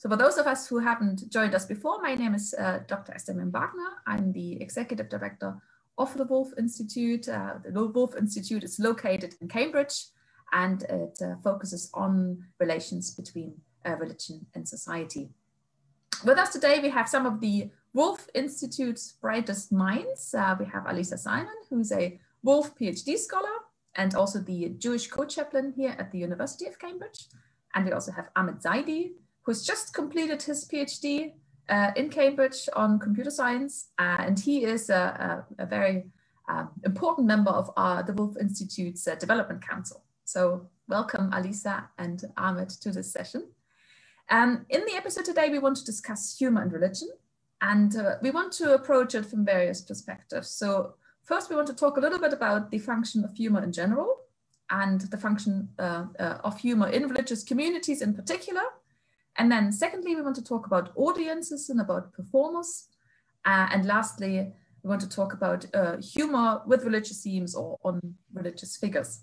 So for those of us who haven't joined us before, my name is uh, Dr. Esther Wagner. I'm the Executive Director of the Woolf Institute. Uh, the Woolf Institute is located in Cambridge and it uh, focuses on relations between uh, religion and society. With us today, we have some of the Woolf Institute's brightest minds. Uh, we have Alissa Symon, who's a Woolf PhD scholar and also the Jewish co-chaplain here at the University of Cambridge. And we also have Ahmed Zaidi, who's just completed his PhD uh, in Cambridge on computer science. Uh, and he is a, a, a very um, important member of our, the Woolf Institute's uh, Development Council. So welcome Alissa and Ahmed to this session. Um, in the episode today, we want to discuss humor and religion. And uh, we want to approach it from various perspectives. So first, we want to talk a little bit about the function of humor in general and the function uh, uh, of humor in religious communities in particular. And then secondly, we want to talk about audiences and about performers. Uh, and lastly, we want to talk about uh, humor with religious themes or on religious figures.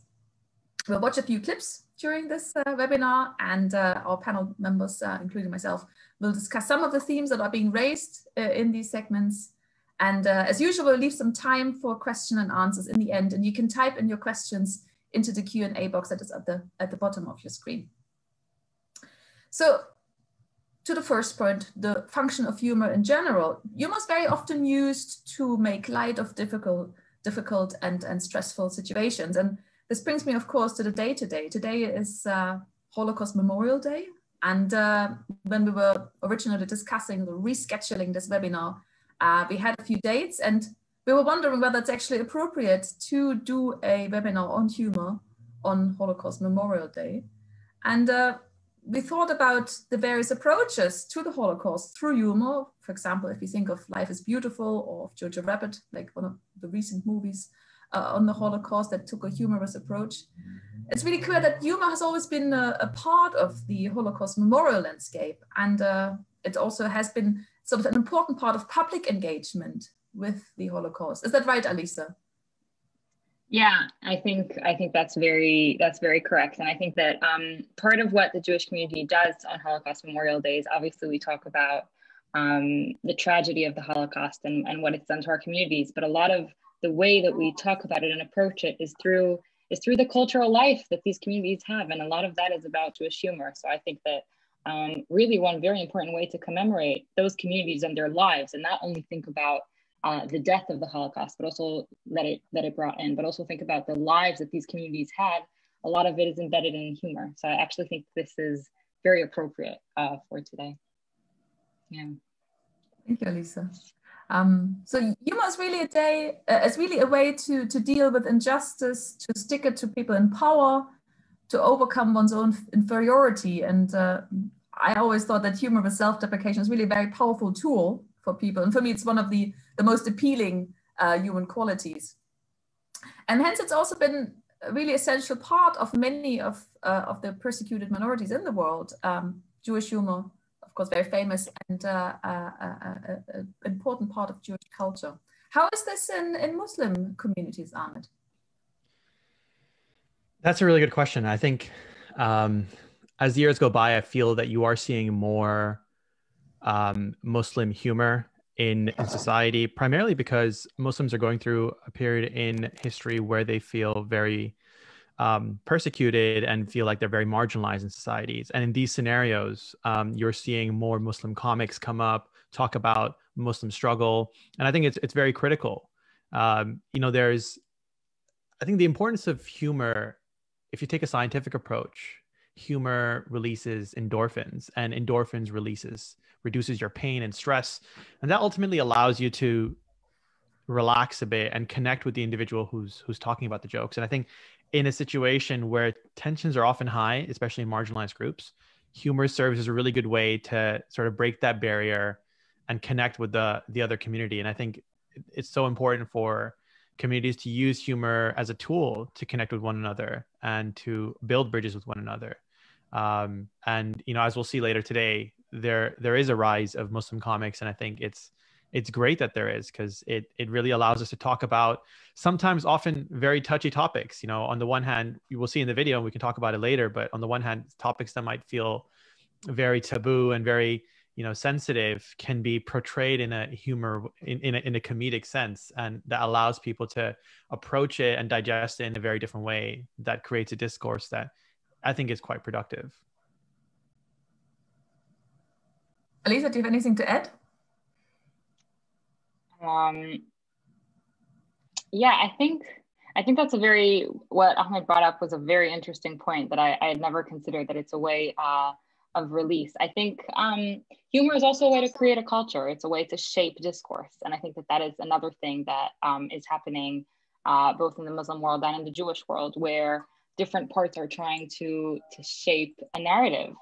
We'll watch a few clips during this uh, webinar and uh, our panel members, uh, including myself, will discuss some of the themes that are being raised uh, in these segments. And as usual, we'll leave some time for question and answers in the end. And you can type in your questions into the Q&A box that is at the, at the bottom of your screen. So to the first point, the function of humor in general, humor is very often used to make light of difficult, difficult and, and stressful situations. And this brings me, of course, to the day today. Today is uh, Holocaust Memorial Day. And uh, when we were originally discussing the rescheduling this webinar, uh, we had a few dates and we were wondering whether it's actually appropriate to do a webinar on humor on Holocaust Memorial Day. And uh, we thought about the various approaches to the Holocaust through humor. For example, if you think of Life is Beautiful or of Jojo Rabbit, like one of the recent movies uh, on the Holocaust that took a humorous approach. It's really clear that humor has always been a, a part of the Holocaust memorial landscape. And uh, it also has been sort of an important part of public engagement with the Holocaust. Is that right, Alissa? Yeah, I think I think that's very that's very correct, and I think that um, part of what the Jewish community does on Holocaust Memorial Days, obviously, we talk about um, the tragedy of the Holocaust and, and what it's done to our communities, but a lot of the way that we talk about it and approach it is through is through the cultural life that these communities have, and a lot of that is about Jewish humor. So I think that um, really one very important way to commemorate those communities and their lives, and not only think about uh, the death of the Holocaust, but also that it that it brought in, but also think about the lives that these communities had. A lot of it is embedded in humor. So I actually think this is very appropriate uh, for today. Yeah. Thank you, Alissa. Um, so humor is really a day, uh, it's really a way to, to deal with injustice, to stick it to people in power, to overcome one's own inferiority. And uh, I always thought that humor with self-deprecation is really a very powerful tool for people. And for me, it's one of the, the most appealing uh, human qualities. And hence it's also been a really essential part of many of, uh, of the persecuted minorities in the world. Um, Jewish humor, of course, very famous and uh, uh, uh, an important part of Jewish culture. How is this in, in Muslim communities, Ahmed? That's a really good question. I think um, as the years go by, I feel that you are seeing more um, Muslim humor in, society, primarily because Muslims are going through a period in history where they feel very um, persecuted and feel like they're very marginalized in societies. And in these scenarios, um, you're seeing more Muslim comics come up, talk about Muslim struggle, and I think it's it's very critical. Um, you know, there's, I think the importance of humor. If you take a scientific approach, humor releases endorphins, and endorphins releases reduces your pain and stress, and that ultimately allows you to relax a bit and connect with the individual who's who's talking about the jokes. And I think in a situation where tensions are often high, especially in marginalized groups, humor serves as a really good way to sort of break that barrier and connect with the the other community. And I think it's so important for communities to use humor as a tool to connect with one another and to build bridges with one another. Um, and you know, as we'll see later today, there there is a rise of Muslim comics, and I think it's it's great that there is because it it really allows us to talk about sometimes often very touchy topics. You know, on the one hand, you will see in the video, and we can talk about it later. But on the one hand, topics that might feel very taboo and very you know sensitive can be portrayed in a humor in, in, a, in a comedic sense and that allows people to approach it and digest it in a very different way that creates a discourse that i think is quite productive Alissa, do you have anything to add? Um, yeah, I think I think that's a very what Ahmed brought up was a very interesting point that I, I had never considered that it's a way uh, of release. I think um, humor is also a way to create a culture. It's a way to shape discourse, and I think that that is another thing that um, is happening uh, both in the Muslim world and in the Jewish world, where different parts are trying to to shape a narrative.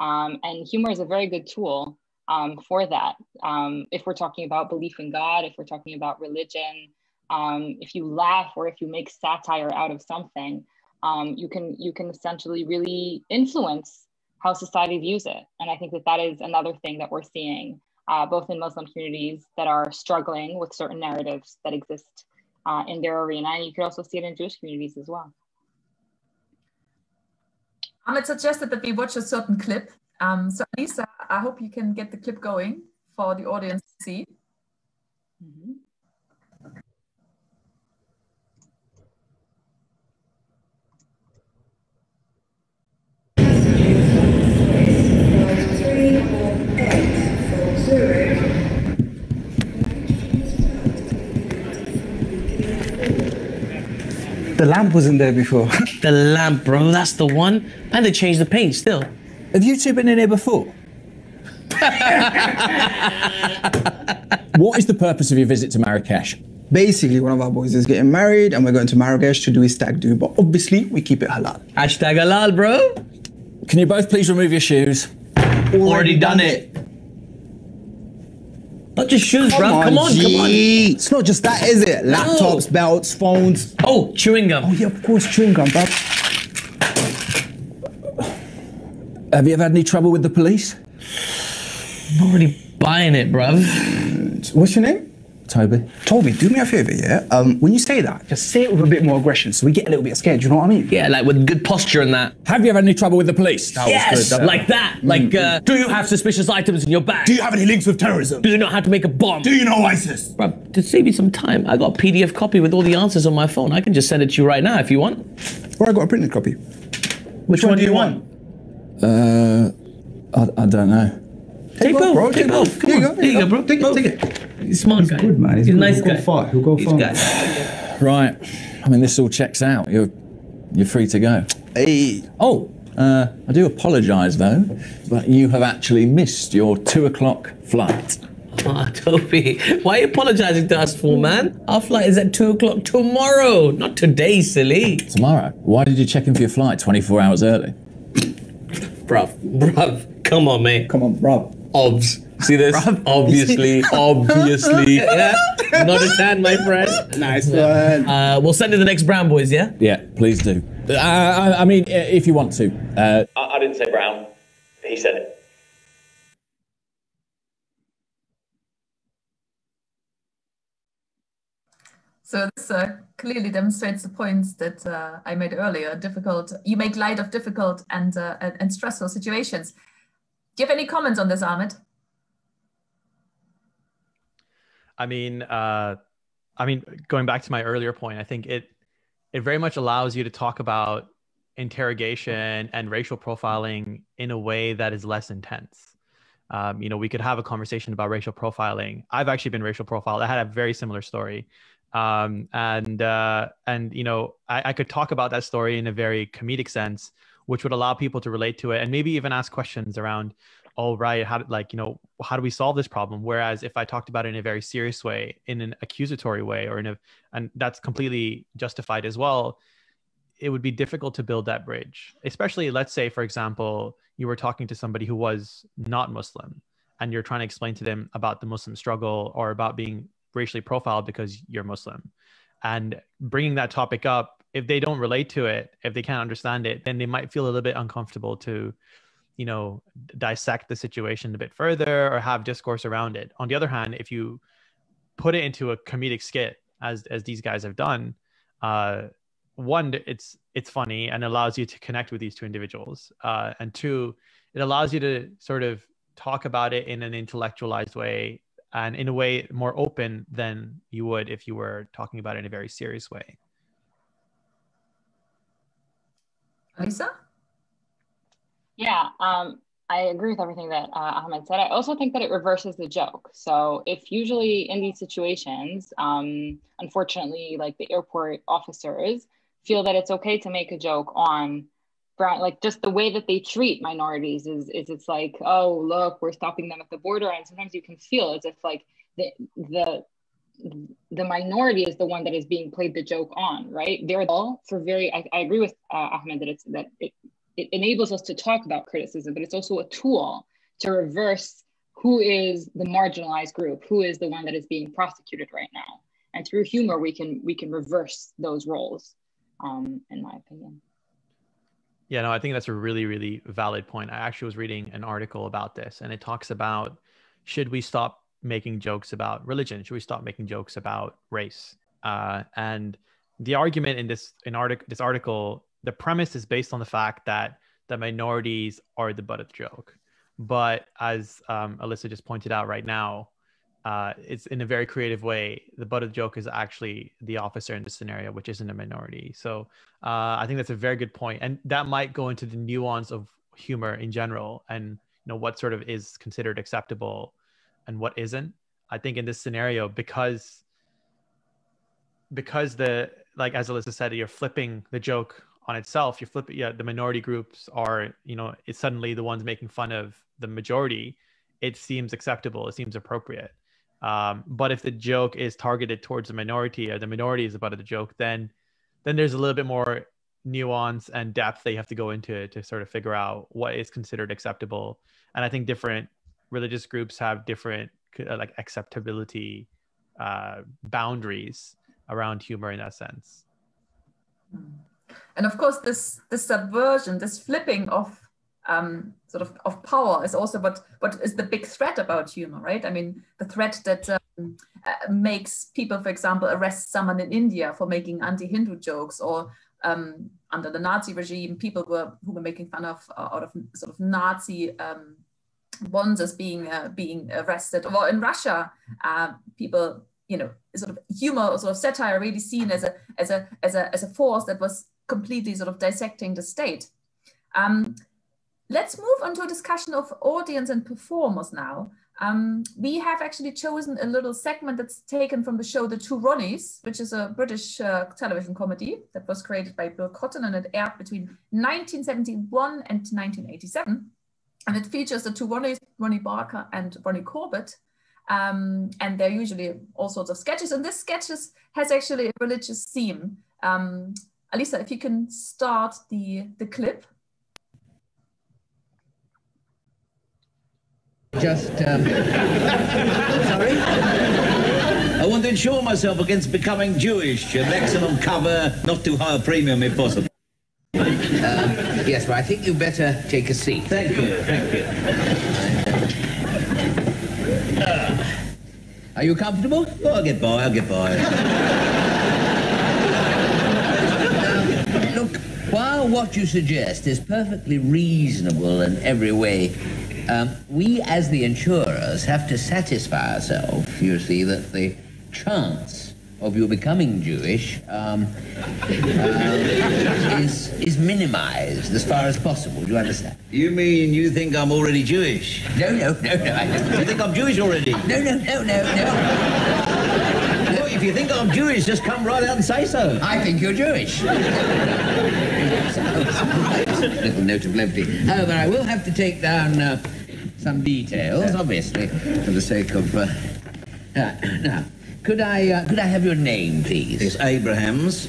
Um, and humor is a very good tool um, for that. Um, if we're talking about belief in God, if we're talking about religion, um, if you laugh or if you make satire out of something, um, you can you can essentially really influence how society views it. And I think that that is another thing that we're seeing, uh, both in Muslim communities that are struggling with certain narratives that exist uh, in their arena, and you could also see it in Jewish communities as well. Ahmed suggested that we watch a certain clip um, so Lisa, I hope you can get the clip going for the audience to see. Mm -hmm. The lamp wasn't there before. the lamp, bro, that's the one. And they changed the paint still. Have you two been in here before? what is the purpose of your visit to Marrakesh? Basically, one of our boys is getting married and we're going to Marrakesh to do his stag do, but obviously we keep it halal. Hashtag halal, bro. Can you both please remove your shoes? Already, Already done it. Not just shoes, come bro. On, come on, G. come on. It's not just that, is it? Laptops, no. belts, phones. Oh, chewing gum. Oh yeah, of course, chewing gum, bro. Have you ever had any trouble with the police? I'm not really buying it, bruv. What's your name? Toby. Toby, do me a favor, yeah? Um, when you say that, just say it with a bit more aggression so we get a little bit scared, you know what I mean? Yeah, like with good posture and that. Have you ever had any trouble with the police? That yes, that like that. Mm. Like, uh, do you have suspicious items in your bag? Do you have any links with terrorism? Do you know how to make a bomb? Do you know ISIS? Bruv, to save you some time, I got a PDF copy with all the answers on my phone. I can just send it to you right now if you want. Or I got a printed copy. Which, Which one, one, do you want? want? Uh... I, I don't know. Take, both, bro. Take, both. Come on. There you go, bro. Take it. Take it. He's smart He's guy. good, man. He's, He's good. a nice He'll guy. Go far. He'll go far. Right. I mean, this all checks out. You're you're free to go. Hey. Oh, uh, I do apologise though, but you have actually missed your two o'clock flight. Ah, oh, Toby, why are you apologising to us for, man? Our flight is at two o'clock tomorrow, not today, silly. Tomorrow? Why did you check in for your flight 24 hours early? Bruv, bruv, come on, mate. Come on, bruv. Obs. See this? Bruv. Obviously, obviously. yeah. Not a 10, my friend. Nice one. Uh, we'll send in the next Brown boys, yeah? Yeah, please do. Uh, I, I, mean, if you want to. Uh, I, I didn't say Brown. He said it. So this uh, clearly demonstrates the points that uh, I made earlier. Difficult, you make light of difficult and, uh, and stressful situations. Do you have any comments on this, Ahmed? I mean, uh, I mean, going back to my earlier point, I think it it very much allows you to talk about interrogation and racial profiling in a way that is less intense. Um, you know, we could have a conversation about racial profiling. I've actually been racial profiled. I had a very similar story um, and uh, and you know I, I could talk about that story in a very comedic sense which would allow people to relate to it and maybe even ask questions around oh right how like you know how do we solve this problem? Whereas if i talked about it in a very serious way in an accusatory way or in a and that's completely justified as well it would be difficult to build that bridge. Especially let's say for example you were talking to somebody who was not muslim and you're trying to explain to them about the muslim struggle or about being racially profiled because you're Muslim. And bringing that topic up, if they don't relate to it, if they can't understand it, then they might feel a little bit uncomfortable to, you know, dissect the situation a bit further or have discourse around it. On the other hand, if you put it into a comedic skit, as as these guys have done, uh, one, it's it's funny and allows you to connect with these two individuals, uh, and two, it allows you to sort of talk about it in an intellectualized way and in a way more open than you would if you were talking about it in a very serious way. Lisa? Yeah, um, I agree with everything that uh, Ahmed said. I also think that it reverses the joke. So, if usually in these situations, um, unfortunately, like the airport officers feel that it's okay to make a joke on brown, like just the way that they treat minorities is, is it's like, oh, look, we're stopping them at the border. And sometimes you can feel as if like the, the, the minority is the one that is being played the joke on, right? They're all for very, I, I agree with uh, Ahmed that it's, that it, it enables us to talk about criticism, but it's also a tool to reverse who is the marginalized group, who is the one that is being prosecuted right now. And through humor, we can we can reverse those roles, um, in my opinion. Yeah, no, I think that's a really, really valid point. I actually was reading an article about this, and it talks about should we stop making jokes about religion? Should we stop making jokes about race? Uh, and the argument in this in article this article the premise is based on the fact that the minorities are the butt of the joke. But as um, Alissa just pointed out right now, uh, it's in a very creative way. The butt of the joke is actually the officer in the scenario, which isn't a minority. So uh, I think that's a very good point, and that might go into the nuance of humor in general, and you know what sort of is considered acceptable and what isn't. I think in this scenario, because because the like as Alissa said, you're flipping the joke on itself, you flip it, yeah, the minority groups are, you know, it's suddenly the ones making fun of the majority. It seems acceptable. It seems appropriate. Um, but if the joke is targeted towards the minority or the minority is about the joke, then then there's a little bit more nuance and depth that you have to go into to sort of figure out what is considered acceptable. And I think different religious groups have different uh, like acceptability uh, boundaries around humor in that sense. Mm and of course this this subversion this flipping of um, sort of of power is also what what is the big threat about humor right i mean the threat that um, uh, makes people for example arrest someone in india for making anti-hindu jokes or um, under the nazi regime people were who were making fun of uh, out of sort of nazi um, bonds as being uh, being arrested or in russia uh, people you know sort of humor or sort of satire really seen as a as a as a as a force that was completely sort of dissecting the state. Um, let's move on to a discussion of audience and performers now. Um, we have actually chosen a little segment that's taken from the show The Two Ronnies, which is a British uh, television comedy that was created by Bill Cotton and it aired between 1971 and 1987. And it features the two Ronnies, Ronnie Barker and Ronnie Corbett. Um, and they're usually all sorts of sketches. And this sketches has actually a religious theme. Um, Alissa, if you can start the, the clip. Just, um, sorry? I want to insure myself against becoming Jewish. An excellent cover, not too high a premium if possible. Uh, yes, but I think you better take a seat. Thank you, thank you. Are you comfortable? Oh, I'll get by, I'll get by. Look, while what you suggest is perfectly reasonable in every way, um, we as the insurers have to satisfy ourselves, you see, that the chance of you becoming Jewish um, uh, is, is minimized as far as possible. Do you understand? You mean you think I'm already Jewish? No, no, no, no. I don't. You think I'm Jewish already? No, no, no, no, no if you think I'm Jewish, just come right out and say so. I think you're Jewish. Little note of levity. However, I will have to take down uh, some details, obviously, for the sake of. Uh, uh, now, could I uh, could I have your name, please? It's Abrahams.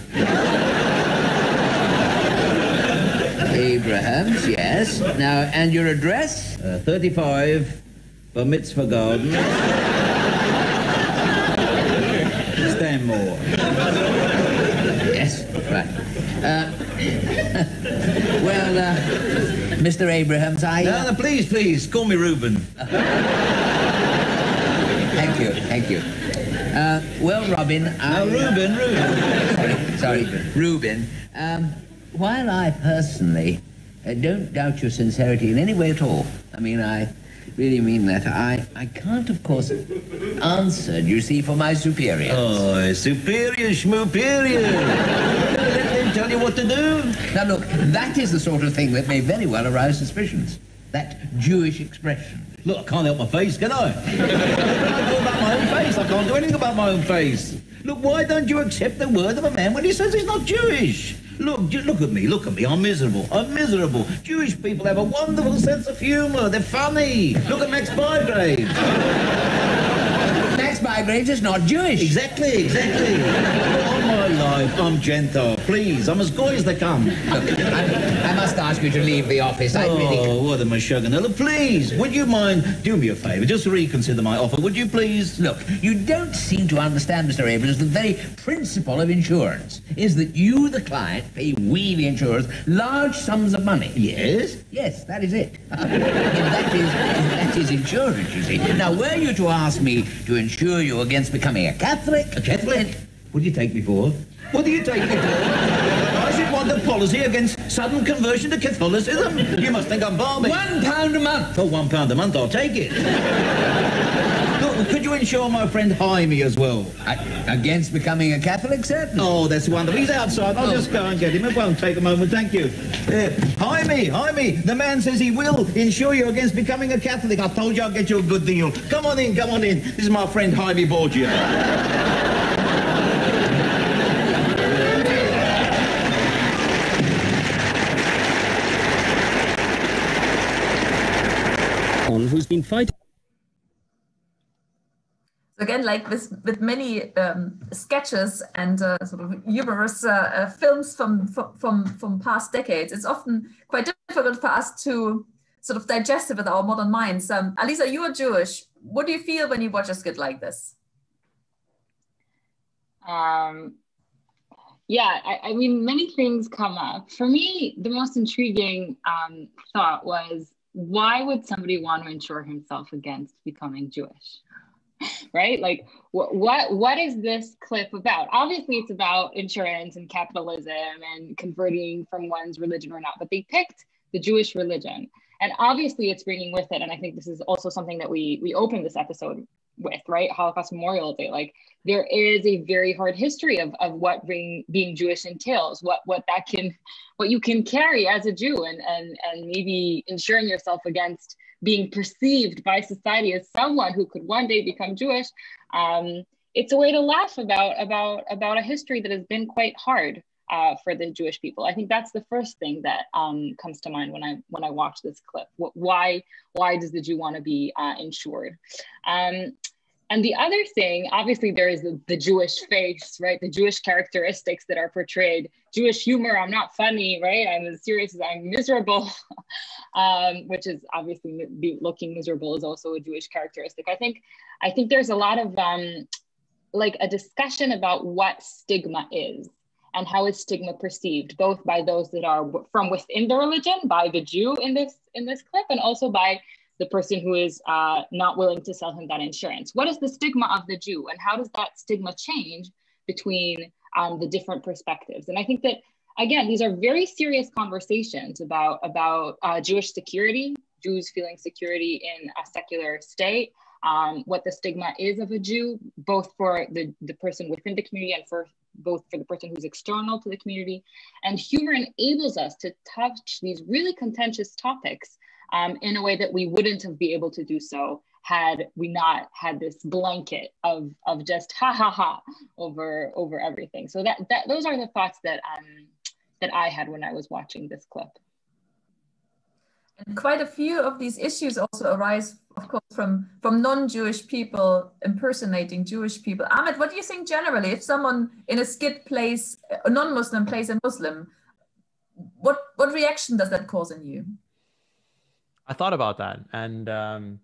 Abrahams, yes. Now, and your address? Uh, 35 Bar Mitzvah Garden. Stanmore. yes, right. Uh, well, uh, Mr. Abrahams, I... No, no, please, please, call me Reuben. thank you, thank you. Uh, well, Robin, I... No, Reuben, Reuben. sorry, sorry, Reuben. Um, while I personally Uh, don't doubt your sincerity in any way at all. I mean, I really mean that. I, I can't, of course, answer, you see, for my superiors. Oh, superior, schmuperior. What to do. Now, look, that is the sort of thing that may very well arouse suspicions. That Jewish expression. Look, I can't help my face, can I? I can't do about my own face. I can't do anything about my own face. Look, why don't you accept the word of a man when he says he's not Jewish? Look, look at me, look at me. I'm miserable. I'm miserable. Jewish people have a wonderful sense of humour. They're funny. Look at Max Bygrave. Max Bygraves is not Jewish. Exactly, exactly. All my life, I'm Gentile. Please, I'm as goy as they come. Look, I, I must ask you to leave the office. I really... Oh, what a mashuganella. Please, would you mind, do me a favour, just reconsider my offer, would you please? Look, you don't seem to understand, Mr. Abrams, the very principle of insurance is that you, the client, pay we, the insurers, large sums of money. Yes? Yes, that is it. that, is, that is insurance, you see. Now, were you to ask me to insure you against becoming a Catholic... A Catholic? What do you take me for? What do you take me for? I should want a policy against sudden conversion to Catholicism. You must think I'm balmy. One pound a month. For one pound a month, I'll take it. Look, could you insure my friend Jaime as well? I- against becoming a Catholic, certainly. Oh, that's wonderful. He's outside. I'll just go and get him. It won't take a moment. Thank you. Uh, Jaime, Jaime, the man says he will insure you against becoming a Catholic. I told you I'll get you a good deal. Come on in, come on in. This is my friend Jaime Borgia. on who's been fighting. Again, like with with many um, sketches and uh, sort of humorous uh, uh, films from, from from past decades, it's often quite difficult for us to sort of digest it with our modern minds. Um, Alissa, you are Jewish. What do you feel when you watch a skit like this? Um, yeah, I, I mean, many things come up. For me, the most intriguing um, thought was why would somebody want to insure himself against becoming Jewish? right? Like, what, what what is this clip about? Obviously, it's about insurance and capitalism and converting from one's religion or not. But they picked the Jewish religion, and obviously, it's bringing with it. And I think this is also something that we we opened this episode with, right? Holocaust Memorial Day. Like, there is a very hard history of of what being being Jewish entails, what what that can, what you can carry as a Jew, and and and maybe insuring yourself against being perceived by society as someone who could one day become Jewish, um, it's a way to laugh about about about a history that has been quite hard uh, for the Jewish people. I think that's the first thing that um, comes to mind when I when I watch this clip. Why why does the Jew want to be uh, insured? Um, and the other thing, obviously, there is the, the Jewish face, right? The Jewish characteristics that are portrayed. Jewish humor. I'm not funny, right? I'm as serious as I'm miserable, um, which is obviously looking miserable is also a Jewish characteristic. I think, I think there's a lot of um, like a discussion about what stigma is and how is stigma perceived, both by those that are from within the religion, by the Jew in this in this clip, and also by the person who is uh, not willing to sell him that insurance. What is the stigma of the Jew, and how does that stigma change between um, the different perspectives? And I think that again, these are very serious conversations about about uh, Jewish security, Jews feeling security in a secular state, um, what the stigma is of a Jew, both for the, the person within the community and for both for the person who's external to the community. And humor enables us to touch these really contentious topics um, in a way that we wouldn't have been able to do so had we not had this blanket of, of just ha ha ha over over everything. So that, that those are the thoughts that um, that I had when I was watching this clip. And quite a few of these issues also arise, of course, from, from non-Jewish people impersonating Jewish people. Ahmed, what do you think generally? If someone in a skit plays a non-Muslim plays a Muslim, what what reaction does that cause in you? I thought about that, and um,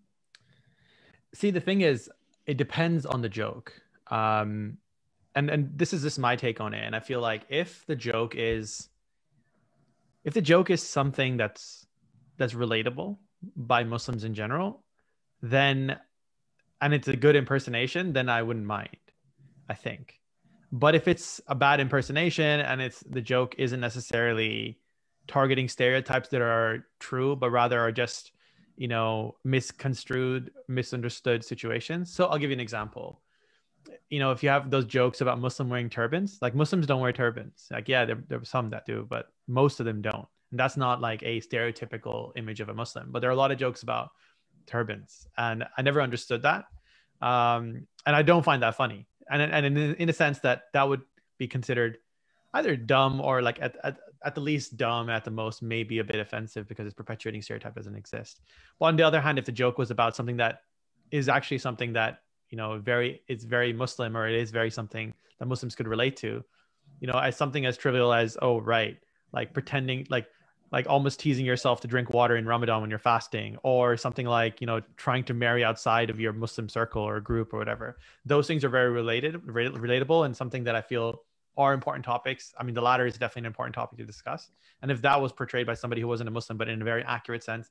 see, the thing is, it depends on the joke. Um, and and this is just my take on it. And I feel like if the joke is, if the joke is something that's that's relatable by Muslims in general, then and it's a good impersonation, then I wouldn't mind. I think. But if it's a bad impersonation and it's the joke isn't necessarily targeting stereotypes that are true, but rather are just, you know, misconstrued, misunderstood situations. So I'll give you an example. You know, if you have those jokes about Muslim wearing turbans, like Muslims don't wear turbans. Like, yeah, there, there are some that do, but most of them don't. And that's not like a stereotypical image of a Muslim. But there are a lot of jokes about turbans, and I never understood that. Um, and I don't find that funny. And and in, in a sense that that would be considered either dumb or like at, at, at the least dumb at the most maybe a bit offensive because it's perpetuating stereotype doesn't exist but on the other hand if the joke was about something that is actually something that you know very it's very muslim or it is very something that muslims could relate to you know as something as trivial as oh right like pretending like like almost teasing yourself to drink water in ramadan when you're fasting or something like you know trying to marry outside of your muslim circle or group or whatever those things are very related relatable and something that i feel are important topics. I mean, the latter is definitely an important topic to discuss. And if that was portrayed by somebody who wasn't a Muslim, but in a very accurate sense,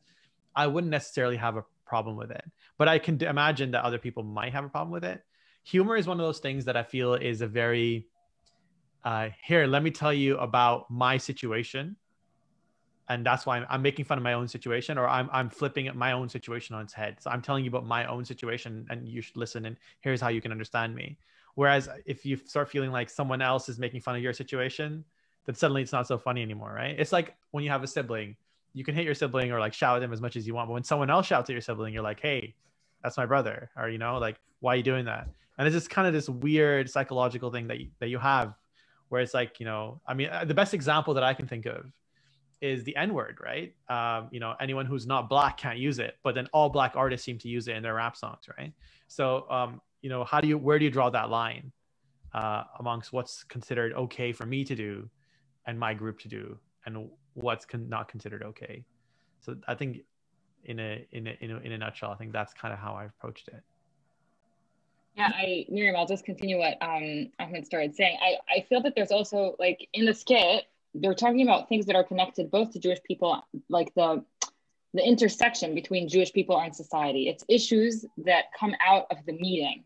I wouldn't necessarily have a problem with it. But I can imagine that other people might have a problem with it. Humor is one of those things that I feel is a very, uh, here, let me tell you about my situation. And that's why I'm, I'm making fun of my own situation, or I'm, I'm flipping my own situation on its head. So I'm telling you about my own situation, and you should listen. And here's how you can understand me Whereas if you start feeling like someone else is making fun of your situation, then suddenly it's not so funny anymore, right? It's like when you have a sibling, you can hit your sibling or like shout at them as much as you want, but when someone else shouts at your sibling, you're like, "Hey, that's my brother," or you know, like, "Why are you doing that?" And it's just kind of this weird psychological thing that you, that you have, where it's like, you know, I mean, uh, the best example that I can think of is the N word, right? Um, you know, anyone who's not black can't use it, but then all black artists seem to use it in their rap songs, right? So um, you know how do you where do you draw that line uh, amongst what's considered okay for me to do and my group to do and what's con- not considered okay so i think in a in a, in a in a nutshell i think that's kind of how i approached it yeah, I Miriam, I'll just continue what um Ahmed started saying. I, I feel that there's also like in the skit, they're talking about things that are connected both to Jewish people, like the the intersection between Jewish people and society. It's issues that come out of the meeting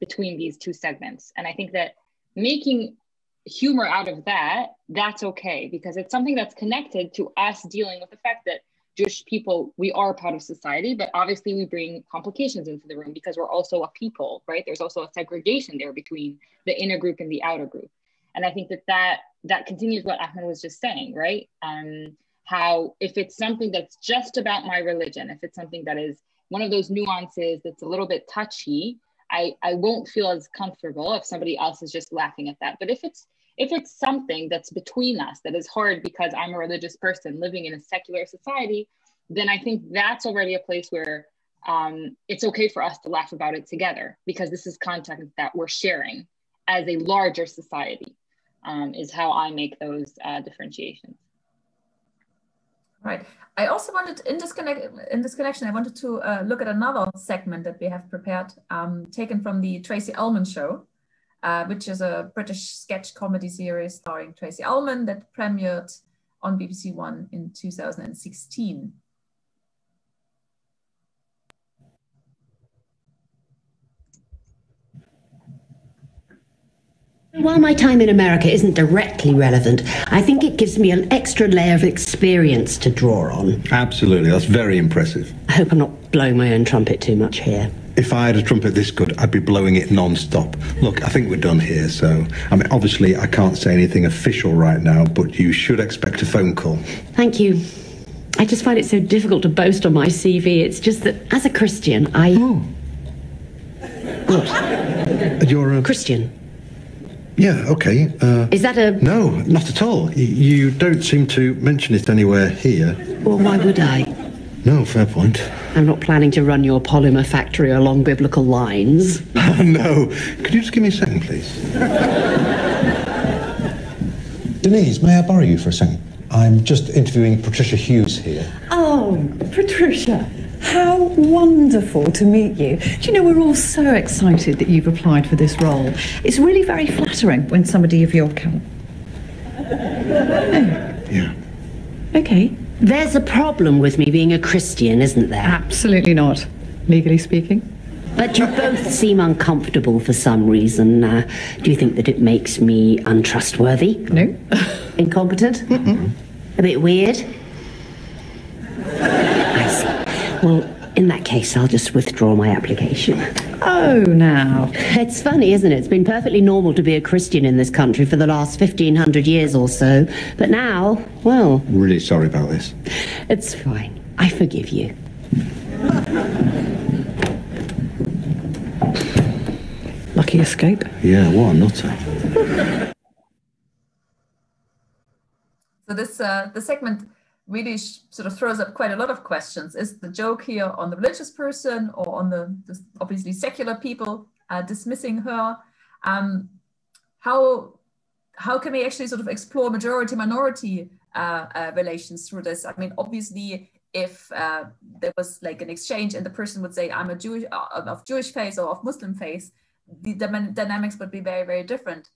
between these two segments. And I think that making humor out of that, that's okay because it's something that's connected to us dealing with the fact that Jewish people, we are part of society, but obviously we bring complications into the room because we're also a people, right? There's also a segregation there between the inner group and the outer group. And I think that that, that continues what Ahmed was just saying, right? Um, how if it's something that's just about my religion, if it's something that is one of those nuances that's a little bit touchy, I, I won't feel as comfortable if somebody else is just laughing at that. But if it's if it's something that's between us that is hard because I'm a religious person living in a secular society, then I think that's already a place where um, it's okay for us to laugh about it together because this is content that we're sharing as a larger society, um, is how I make those uh, differentiations. Right. I also wanted in this connect in this connection, I wanted to uh, look at another segment that we have prepared, um, taken from the Tracey Ullman show, uh, which is a British sketch comedy series starring Tracey Ullman that premiered on BBC One in 2016. While my time in America isn't directly relevant, I think it gives me an extra layer of experience to draw on. Absolutely, that's very impressive. I hope I'm not blowing my own trumpet too much here. If I had a trumpet this good, I'd be blowing it non-stop. Look, I think we're done here, so I mean, obviously, I can't say anything official right now, but you should expect a phone call. Thank you. I just find it so difficult to boast on my CV. It's just that as a Christian, I. Oh. What? You're a Christian. Yeah, okay. Uh, Is that a. no, not at all. Y- you don't seem to mention it anywhere here. Well, why would I? No, fair point. I'm not planning to run your polymer factory along biblical lines. no. Could you just give me a second, please? Denise, may I borrow you for a second? I'm just interviewing Patricia Hughes here. Oh, Patricia, how wonderful to meet you. Do you know, we're all so excited that you've applied for this role. It's really very flattering when somebody of your caliber. Yeah. Okay. There's a problem with me being a Christian, isn't there? Absolutely not, legally speaking. But you both seem uncomfortable for some reason. Uh, do you think that it makes me untrustworthy? No. Incompetent? A bit weird? I see. Well, in that case, I'll just withdraw my application. Oh, now. It's funny, isn't it? It's been perfectly normal to be a Christian in this country for the last 1500 years or so. But now, well, I'm really sorry about this. it's fine. I forgive you. Lucky escape. Yeah, what a nutter. So this uh, the segment really sort of throws up quite a lot of questions. Is the joke here on the religious person or on the, the obviously secular people uh, dismissing her? Um, how how can we actually sort of explore majority minority uh, uh, relations through this? I mean, obviously, if uh, there was like an exchange and the person would say, "I'm a Jewish uh, of Jewish faith or of Muslim faith," the dyma- dynamics would be very very different.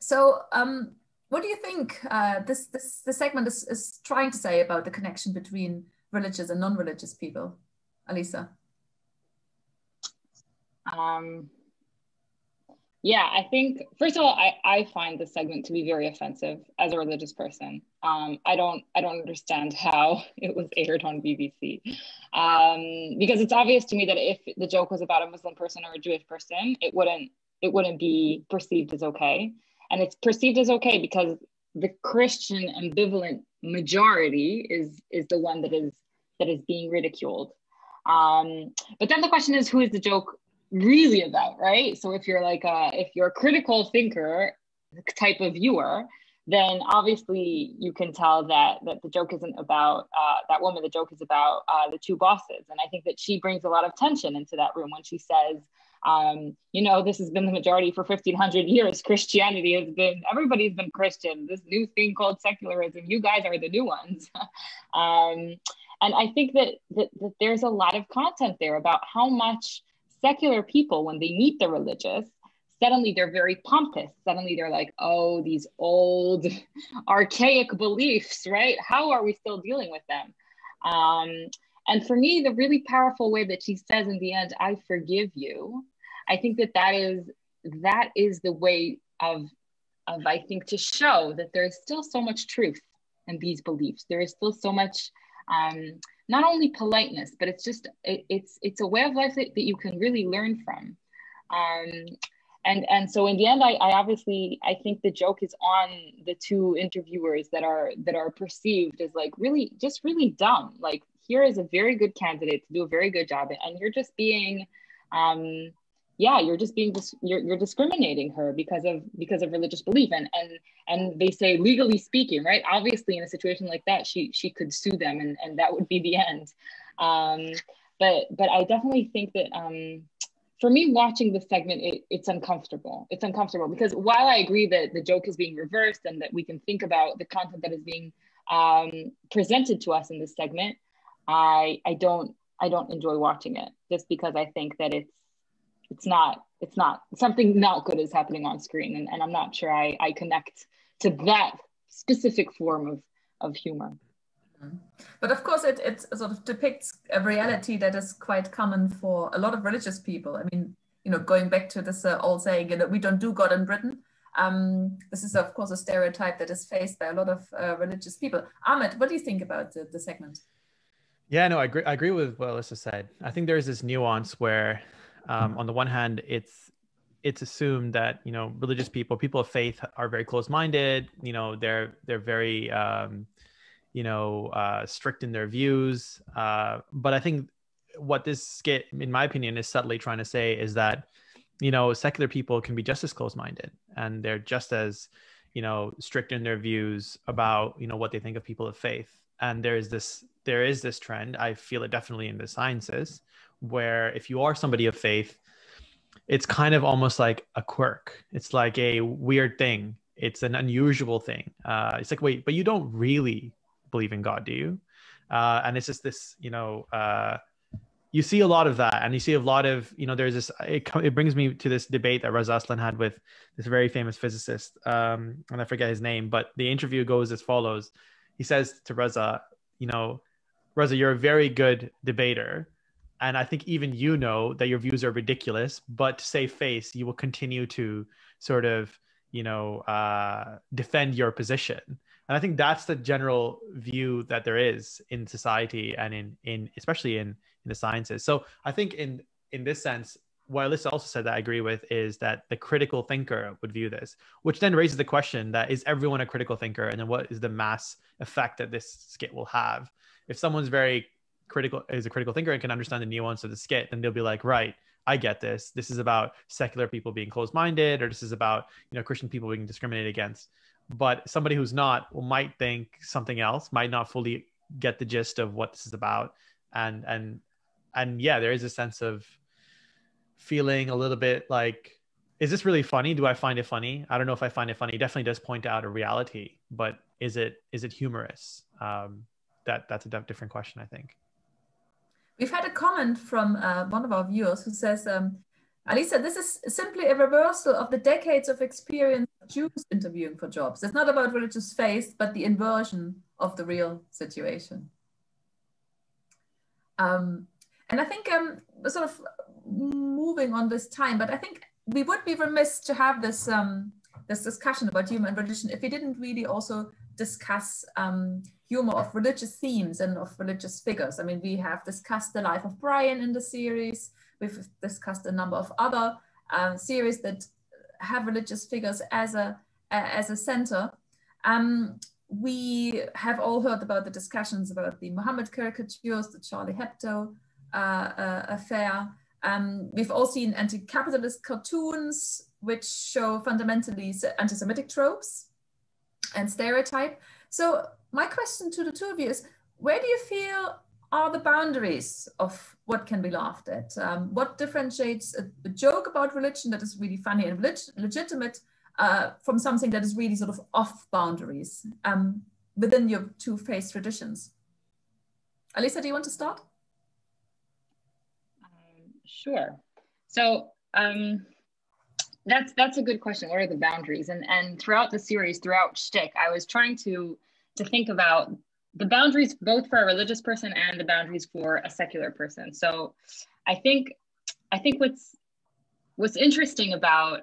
So. Um, what do you think uh, this, this, this segment is, is trying to say about the connection between religious and non-religious people? Alissa? Um, yeah, I think, first of all, I, I find this segment to be very offensive as a religious person. Um, I don't I don't understand how it was aired on BBC um, because it's obvious to me that if the joke was about a Muslim person or a Jewish person, it wouldn't it wouldn't be perceived as okay and it's perceived as okay because the christian ambivalent majority is is the one that is that is being ridiculed. Um but then the question is who is the joke really about right? So if you're like a if you're a critical thinker type of viewer then obviously you can tell that that the joke isn't about uh, that woman the joke is about uh, the two bosses. And i think that she brings a lot of tension into that room when she says um, you know, this has been the majority for 1500 years. Christianity has been, everybody's been Christian. This new thing called secularism, you guys are the new ones. um, and I think that, that, that there's a lot of content there about how much secular people, when they meet the religious, suddenly they're very pompous. Suddenly they're like, oh, these old archaic beliefs, right? How are we still dealing with them? Um, and for me, the really powerful way that she says in the end, I forgive you, I think that that is that is the way of of I think to show that there is still so much truth in these beliefs. There is still so much um, not only politeness, but it's just it, it's it's a way of life that, that you can really learn from. Um, and and so in the end, I, I obviously I think the joke is on the two interviewers that are that are perceived as like really just really dumb. Like here is a very good candidate to do a very good job, and you're just being um, yeah you're just being dis- you're, you're discriminating her because of because of religious belief. And and and they say legally speaking right? Obviously in a situation like that she she could sue them and and that would be the end. Um but but i definitely think that um for me watching this segment it, it's uncomfortable. It's uncomfortable because while i agree that the joke is being reversed and that we can think about the content that is being um, presented to us in this segment i i don't i don't enjoy watching it just because i think that it's it's not it's not something not good is happening on screen. And, and i'm not sure I, I connect to that specific form of of humor. But of course it, it sort of depicts a reality that is quite common for a lot of religious people. I mean you know going back to this uh, old saying you know we don't do god in britain. Um, this is of course a stereotype that is faced by a lot of uh, religious people. Ahmed what do you think about the, the segment? Yeah no I agree, I agree with what Alissa said. I think there's this nuance where um, on the one hand, it's it's assumed that you know religious people, people of faith, are very close-minded. You know, they're they're very um, you know uh, strict in their views. Uh, but I think what this skit, in my opinion, is subtly trying to say is that you know secular people can be just as close-minded, and they're just as you know strict in their views about you know what they think of people of faith. And there is this there is this trend. I feel it definitely in the sciences where if you are somebody of faith, it's kind of almost like a quirk. It's like a weird thing. It's an unusual thing. Uh, it's like, wait, but you don't really believe in God, do you? Uh, and it's just this, you know, uh, you see a lot of that, and you see a lot of, you know, there's this. It, it brings me to this debate that Reza Aslan had with this very famous physicist, um, and I forget his name, but the interview goes as follows. He says to Reza, you know, Reza, you're a very good debater, and I think even you know that your views are ridiculous, but to save face, you will continue to sort of, you know, uh, defend your position. and i think that's the general view that there is in society and in in especially in in the sciences so i think in in this sense what Alissa also said that I agree with is that the critical thinker would view this, which then raises the question that is everyone a critical thinker? And then what is the mass effect that this skit will have? If someone's very critical, is a critical thinker and can understand the nuance of the skit, then they'll be like, right, I get this. This is about secular people being closed-minded, or this is about you know Christian people being discriminated against. But somebody who's not might think something else, might not fully get the gist of what this is about, and and and yeah, there is a sense of feeling a little bit like, is this really funny? Do I find it funny? I don't know if I find it funny. It definitely does point out a reality, but is it is it humorous? Um, that that's a different question, I think. We've had a comment from uh, one of our viewers who says, um, Alissa, this is simply a reversal of the decades of experience of Jews interviewing for jobs. It's not about religious faith, but the inversion of the real situation. Um, and I think um, sort of moving on this time, but I think we would be remiss to have this um, this discussion about humor and religion if we didn't really also discuss um, humor of religious themes and of religious figures. I mean, we have discussed the life of Brian in the series. We've discussed a number of other uh, series that have religious figures as a as a center. Um, we have all heard about the discussions about the Muhammad caricatures, the Charlie Hebdo uh, uh, affair. Um, we've all seen anti-capitalist cartoons which show fundamentally anti-Semitic tropes and stereotype. So my question to the two of you is, where do you feel are the boundaries of what can be laughed at? Um, what differentiates a, a, joke about religion that is really funny and leg legitimate uh, from something that is really sort of off boundaries um, within your two faith traditions? Alissa, do you want to start? Um, sure. So um, that's that's a good question. What are the boundaries? And and throughout the series, throughout Shtick, I was trying to to think about the boundaries both for a religious person and the boundaries for a secular person. So I think I think what's what's interesting about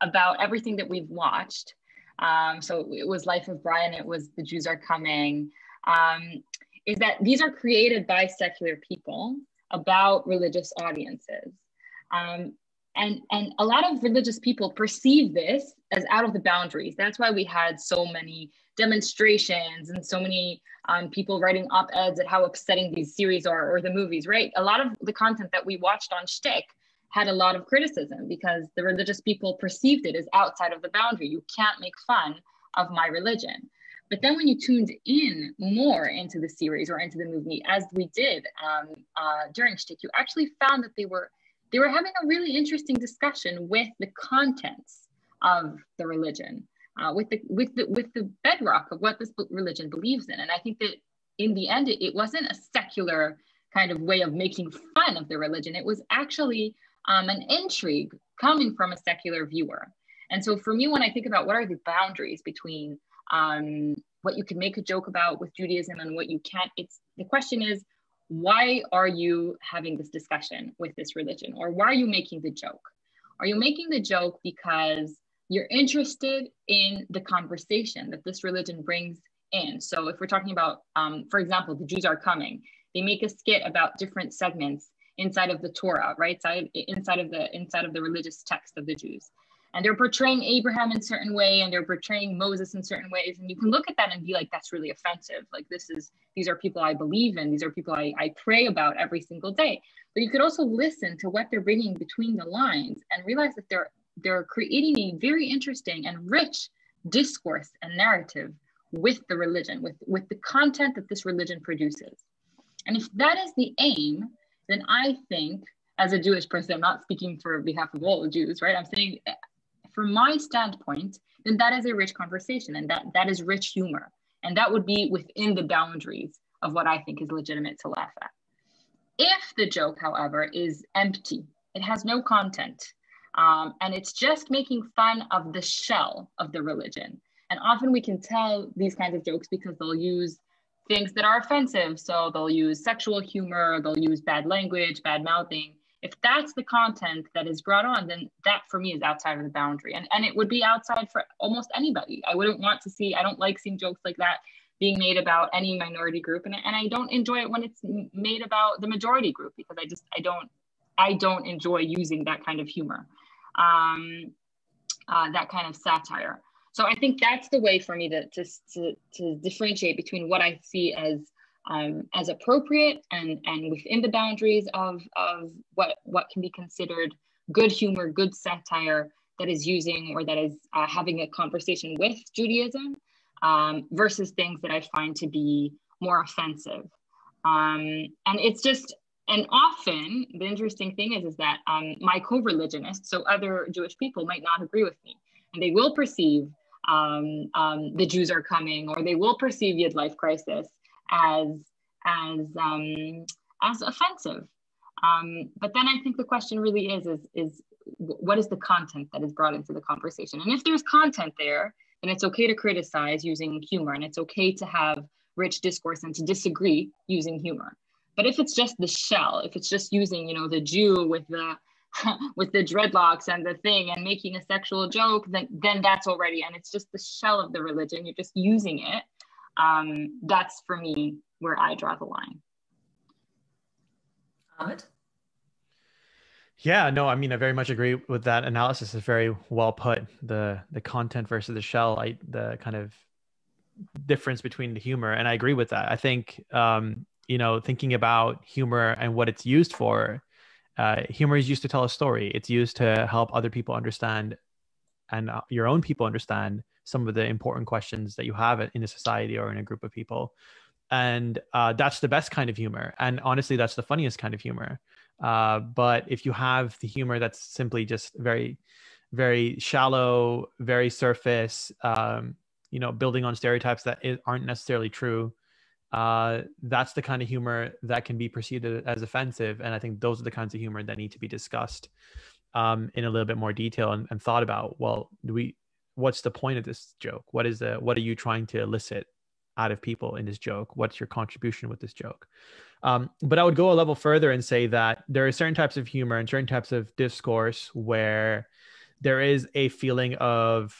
about everything that we've watched. Um, so it was Life of Brian, it was The Jews Are Coming, um, is that these are created by secular people about religious audiences. Um, and and a lot of religious people perceive this as out of the boundaries. That's why we had so many demonstrations and so many um, people writing op-eds at how upsetting these series are or the movies right? A lot of the content that we watched on shtick had a lot of criticism because the religious people perceived it as outside of the boundary. You can't make fun of my religion. But then when you tuned in more into the series or into the movie as we did um, uh, during shtick you actually found that they were they were having a really interesting discussion with the contents of the religion, uh, with the with the with the bedrock of what this religion believes in. And I think that in the end, it, it wasn't a secular kind of way of making fun of the religion. It was actually um, an intrigue coming from a secular viewer. And so for me, when I think about what are the boundaries between um, what you can make a joke about with Judaism and what you can't, it's the question is why are you having this discussion with this religion? Or why are you making the joke? Are you making the joke because you're interested in the conversation that this religion brings in? So if we're talking about, um, for example, the Jews are coming, they make a skit about different segments inside of the Torah, right? Inside, inside of the inside of the religious text of the Jews and they're portraying Abraham in certain way and they're portraying Moses in certain ways. And you can look at that and be like, that's really offensive. Like this is, these are people I believe in. These are people I, I pray about every single day. But you could also listen to what they're bringing between the lines and realize that they're, they're creating a very interesting and rich discourse and narrative with the religion, with, with the content that this religion produces. And if that is the aim, then I think as a Jewish person, I'm not speaking for behalf of all Jews, right? I'm saying from my standpoint, then that is a rich conversation and that, that is rich humor. And that would be within the boundaries of what I think is legitimate to laugh at. If the joke, however, is empty, it has no content, um, and it's just making fun of the shell of the religion. And often we can tell these kinds of jokes because they'll use things that are offensive. So they'll use sexual humor, they'll use bad language, bad mouthing. If that's the content that is brought on, then that for me is outside of the boundary. And, and it would be outside for almost anybody. I wouldn't want to see, I don't like seeing jokes like that being made about any minority group. And, and I don't enjoy it when it's made about the majority group because I just, I don't, I don't enjoy using that kind of humor, um, uh, that kind of satire. So I think that's the way for me to, to, to, to differentiate between what I see as um, as appropriate and, and within the boundaries of, of what, what can be considered good humor, good satire that is using or that is uh, having a conversation with Judaism um, versus things that I find to be more offensive. Um, and it's just, and often the interesting thing is, is that um, my co-religionists, so other Jewish people might not agree with me and they will perceive um, um, the Jews are coming or they will perceive YidLife Crisis as as um, as offensive. Um, but then I think the question really is is is what is the content that is brought into the conversation? And if there's content there, then it's okay to criticize using humor, and it's okay to have rich discourse and to disagree using humor. But if it's just the shell, if it's just using you know the Jew with the with the dreadlocks and the thing and making a sexual joke, then then that's already and it's just the shell of the religion. You're just using it um, that's for me where I draw the line. Ahmed? Yeah, no, I mean, I very much agree with that analysis. It's very well put. The the content versus the shell, I the kind of difference between the humor, and I agree with that. I think, um, you know, thinking about humor and what it's used for, uh, humor is used to tell a story. It's used to help other people understand, and uh, your own people understand some of the important questions that you have in a society or in a group of people. And uh, that's the best kind of humor. And honestly that's the funniest kind of humor. Uh, but if you have the humor that's simply just very very shallow very surface um, you know building on stereotypes that aren't necessarily true uh, that's the kind of humor that can be perceived as offensive. And i think those are the kinds of humor that need to be discussed um, in a little bit more detail and, and thought about. Well do we what's the point of this joke? What is the what are you trying to elicit out of people in this joke? What's your contribution with this joke? Um, but I would go a level further and say that there are certain types of humor and certain types of discourse where there is a feeling of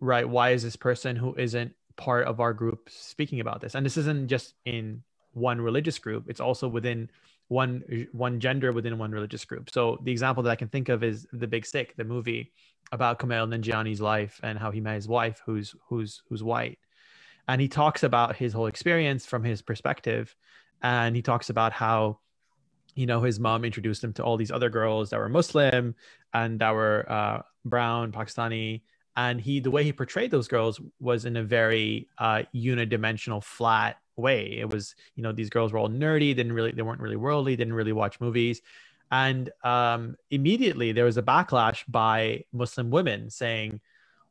right, why is this person who isn't part of our group speaking about this? And this isn't just in one religious group; it's also within one one gender within one religious group. So the example that I can think of is the Big Sick, the movie about Kumail Nanjiani's life and how he met his wife, who's who's who's white, and he talks about his whole experience from his perspective, and he talks about how, you know, his mom introduced him to all these other girls that were Muslim and that were uh, brown, Pakistani, and he the way he portrayed those girls was in a very uh, unidimensional, flat way. It was, you know, these girls were all nerdy, didn't really, they weren't really worldly, didn't really watch movies. And um, immediately there was a backlash by Muslim women saying,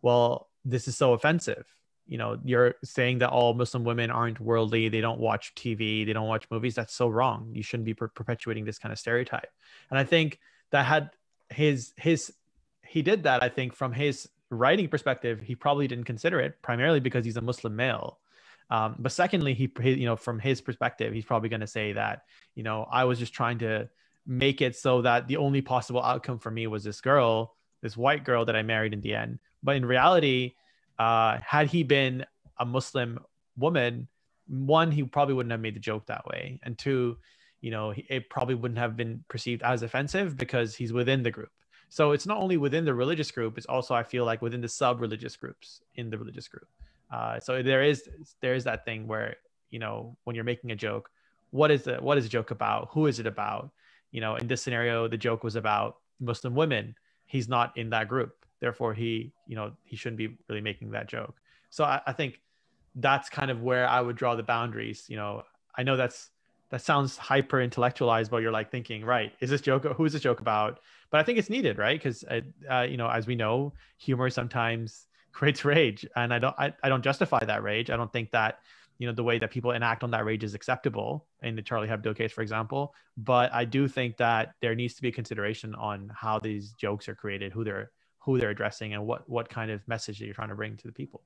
well, this is so offensive. You know, you're saying that all Muslim women aren't worldly, they don't watch TV, they don't watch movies. That's so wrong. You shouldn't be per- perpetuating this kind of stereotype. And I think that had his, his, he did that, I think, from his writing perspective, he probably didn't consider it primarily because he's a Muslim male. Um, but secondly, he, you know, from his perspective, he's probably going to say that, you know, I was just trying to make it so that the only possible outcome for me was this girl, this white girl that I married in the end. But in reality, uh, had he been a Muslim woman, one, he probably wouldn't have made the joke that way, and two, you know, it probably wouldn't have been perceived as offensive because he's within the group. So it's not only within the religious group; it's also I feel like within the sub-religious groups in the religious group. Uh, so there is there is that thing where you know when you're making a joke, what is the what is the joke about? Who is it about? you know, in this scenario, the joke was about Muslim women. He's not in that group. Therefore, he, you know, he shouldn't be really making that joke. So I, I think that's kind of where I would draw the boundaries. You know, I know that's that sounds hyper intellectualized, but you're like thinking, right? Is this joke? Who is this joke about? But I think it's needed, right? Because uh, uh, you know, as we know, humor sometimes creates rage, and I don't, I, I don't justify that rage. I don't think that you know the way that people enact on that rage is acceptable in the Charlie Hebdo case, for example. But I do think that there needs to be consideration on how these jokes are created, who they're who they're addressing, and what what kind of message that you're trying to bring to the people.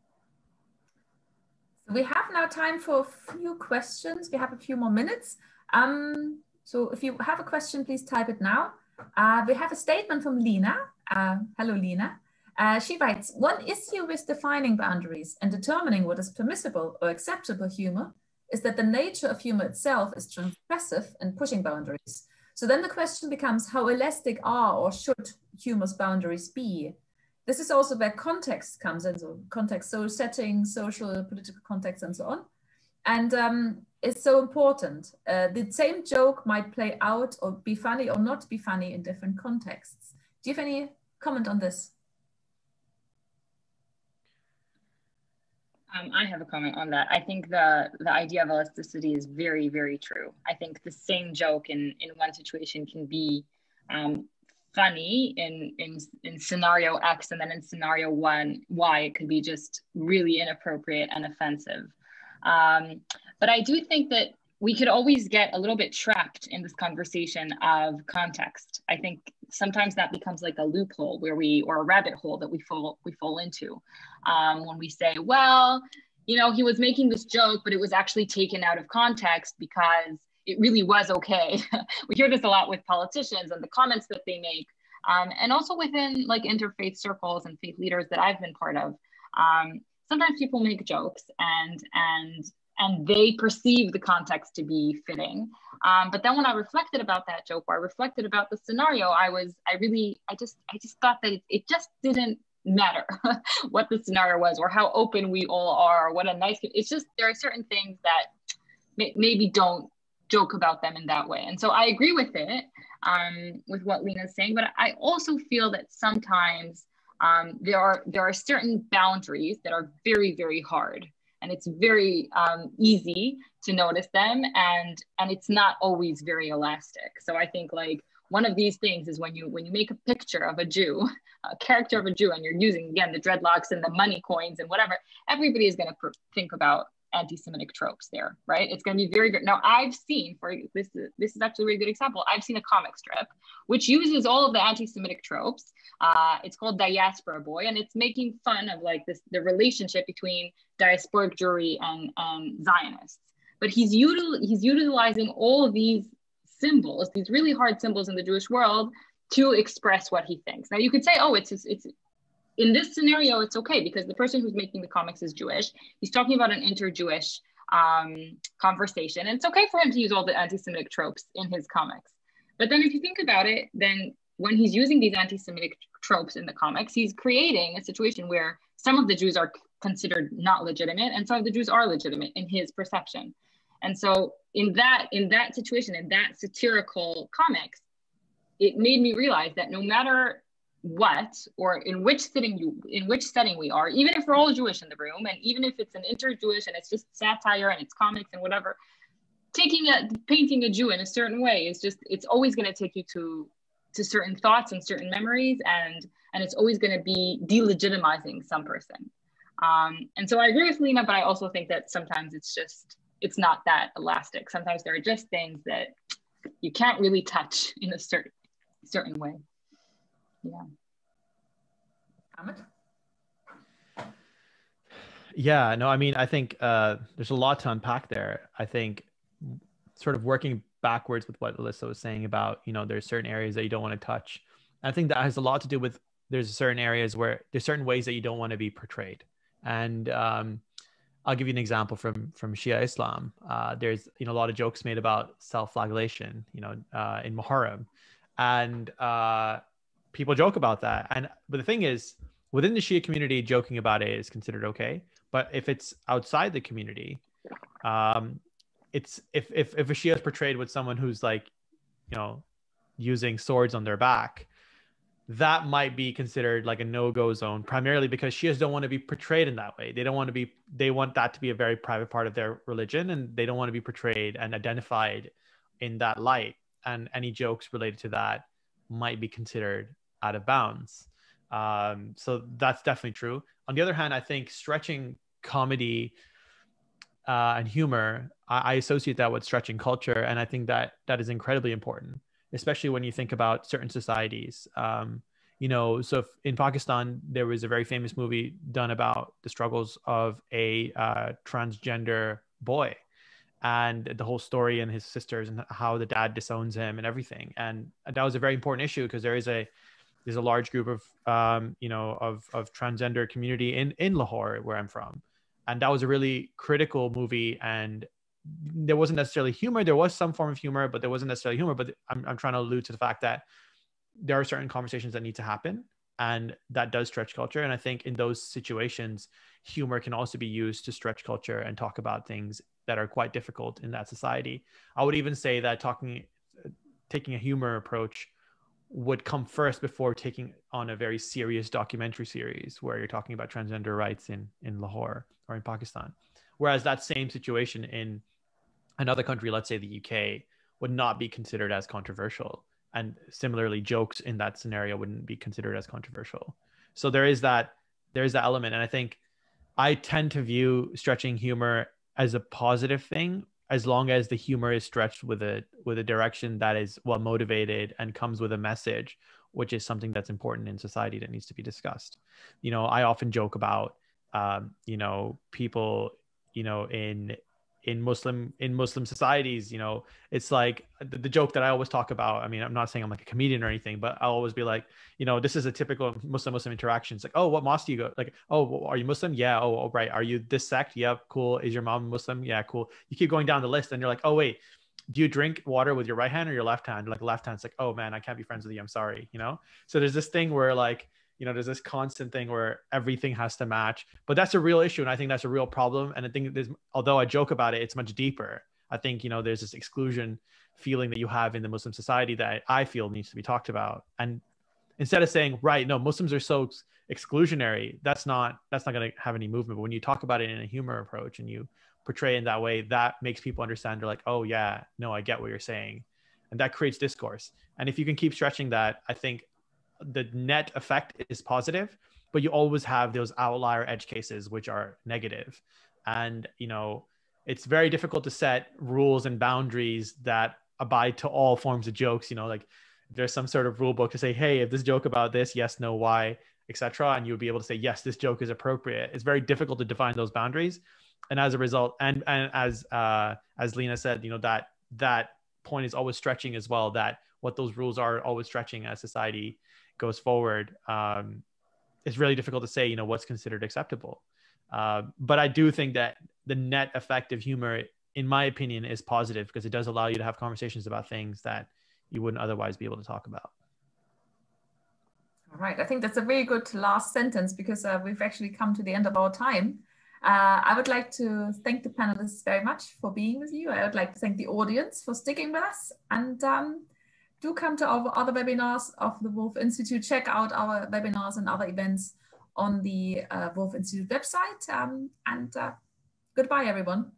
We have now time for a few questions. We have a few more minutes. Um, so if you have a question, please type it now. Uh, we have a statement from Lena. Uh, hello, Lena. Uh, she writes, one issue with defining boundaries and determining what is permissible or acceptable humor is that the nature of humor itself is transgressive and pushing boundaries. So then the question becomes how elastic are or should humor's boundaries be? This is also where context comes in, so context, so setting, social, political context, and so on. And um, it's so important. Uh, the same joke might play out or be funny or not be funny in different contexts. Do you have any comment on this? Um, I have a comment on that. I think the the idea of elasticity is very, very true. I think the same joke in in one situation can be um, funny in, in in scenario X, and then in scenario one Y, it could be just really inappropriate and offensive. Um, but I do think that we could always get a little bit trapped in this conversation of context. I think sometimes that becomes like a loophole where we or a rabbit hole that we fall we fall into um, when we say, well, you know, he was making this joke, but it was actually taken out of context because it really was okay. we hear this a lot with politicians and the comments that they make, um, and also within like interfaith circles and faith leaders that I've been part of. Um, sometimes people make jokes and and and they perceive the context to be fitting. Um, but then when I reflected about that joke, or I reflected about the scenario, I was, I really, I just, I just thought that it, it just didn't matter what the scenario was or how open we all are, or what a nice, it's just, there are certain things that may, maybe don't joke about them in that way. And so I agree with it, um, with what Lena's saying, but I also feel that sometimes um, there are there are certain boundaries that are very very hard and it's very um, easy to notice them and and it's not always very elastic so i think like one of these things is when you when you make a picture of a jew a character of a jew and you're using again the dreadlocks and the money coins and whatever everybody is going to think about anti-Semitic tropes there, right? It's going to be very good. Now, I've seen for this. This is actually a really good example. I've seen a comic strip which uses all of the anti-Semitic tropes. Uh, it's called Diaspora Boy, and it's making fun of like this the relationship between diasporic Jewry and and Zionists. But he's util- he's utilizing all of these symbols, these really hard symbols in the Jewish world, to express what he thinks. Now, you could say, oh, it's it's in this scenario, it's okay because the person who's making the comics is Jewish. He's talking about an inter-Jewish um, conversation, and it's okay for him to use all the anti-Semitic tropes in his comics. But then, if you think about it, then when he's using these anti-Semitic tropes in the comics, he's creating a situation where some of the Jews are considered not legitimate, and some of the Jews are legitimate in his perception. And so, in that in that situation, in that satirical comics, it made me realize that no matter what or in which setting you in which setting we are even if we're all jewish in the room and even if it's an inter-jewish and it's just satire and it's comics and whatever taking a painting a jew in a certain way is just it's always going to take you to to certain thoughts and certain memories and and it's always going to be delegitimizing some person. Um, and so i agree with lena but i also think that sometimes it's just it's not that elastic. Sometimes there are just things that you can't really touch in a certain certain way. Yeah. Yeah no i mean i think uh, there's a lot to unpack there. I think sort of working backwards with what alissa was saying about you know there's certain areas that you don't want to touch. I think that has a lot to do with there's certain areas where there's certain ways that you don't want to be portrayed. And um, i'll give you an example from from shia islam uh, there's you know a lot of jokes made about self-flagellation you know uh, in muharram and uh, people joke about that. And but the thing is, within the Shia community, joking about it is considered okay. But if it's outside the community, um, it's if if if a Shia is portrayed with someone who's like, you know, using swords on their back, that might be considered like a no-go zone primarily because shias don't want to be portrayed in that way they don't want to be they want that to be a very private part of their religion and they don't want to be portrayed and identified in that light and any jokes related to that might be considered out of bounds. Um, so that's definitely true. On the other hand, I think stretching comedy uh, and humor, I, I associate that with stretching culture, and I think that that is incredibly important, especially when you think about certain societies. Um, you know, so in Pakistan, there was a very famous movie done about the struggles of a uh, transgender boy, and the whole story and his sisters and how the dad disowns him and everything. And that was a very important issue because there is a there's a large group of um, you know of of transgender community in in Lahore where I'm from, and that was a really critical movie. And there wasn't necessarily humor. There was some form of humor, but there wasn't necessarily humor. But I'm I'm trying to allude to the fact that there are certain conversations that need to happen and that does stretch culture and i think in those situations humor can also be used to stretch culture and talk about things that are quite difficult in that society i would even say that talking taking a humor approach would come first before taking on a very serious documentary series where you're talking about transgender rights in in lahore or in pakistan whereas that same situation in another country let's say the uk would not be considered as controversial. And similarly jokes in that scenario wouldn't be considered as controversial. So there is that there's that element. And i think i tend to view stretching humor as a positive thing as long as the humor is stretched with a with a direction that is well motivated and comes with a message which is something that's important in society that needs to be discussed. You know i often joke about um, you know people you know in in Muslim in Muslim societies, you know, it's like uh, the, the, joke that I always talk about. I mean, I'm not saying I'm like a comedian or anything, but I'll always be like, you know, this is a typical Muslim Muslim interaction. It's like, oh, what mosque do you go? Like, oh, are you Muslim? Yeah. Oh, oh, right. Are you this sect? Yep. Cool. Is your mom Muslim? Yeah. Cool. You keep going down the list, and you're like, oh wait, do you drink water with your right hand or your left hand? Like left hand, it's like, oh man, I can't be friends with you. I'm sorry. You know. So there's this thing where like you know there's this constant thing where everything has to match but that's a real issue and i think that's a real problem and i think there's although i joke about it it's much deeper. I think you know there's this exclusion feeling that you have in the muslim society that i feel needs to be talked about and instead of saying right no muslims are so exclusionary that's not that's not going to have any movement but when you talk about it in a humor approach and you portray in that way that makes people understand they're like oh yeah no i get what you're saying and that creates discourse and if you can keep stretching that i think the net effect is positive, but you always have those outlier edge cases which are negative. And you know, it's very difficult to set rules and boundaries that abide to all forms of jokes. You know, like there's some sort of rule book to say, hey, if this joke about this, yes, no, why, etc., and you would be able to say, yes, this joke is appropriate. It's very difficult to define those boundaries, and as a result, and and as uh, as Lena said, you know that that point is always stretching as well. That what those rules are always stretching as society goes forward, um, it's really difficult to say, you know, what's considered acceptable. Uh, but I do think that the net effect of humor, in my opinion, is positive because it does allow you to have conversations about things that you wouldn't otherwise be able to talk about. All right. I think that's a very good last sentence because uh, we've actually come to the end of our time. Uh, I would like to thank the panelists very much for being with you. I would like to thank the audience for sticking with us. And um, do come to our other webinars of the Woolf Institute. Check out our webinars and other events on the uh, Woolf Institute website. Um, and uh, goodbye, everyone.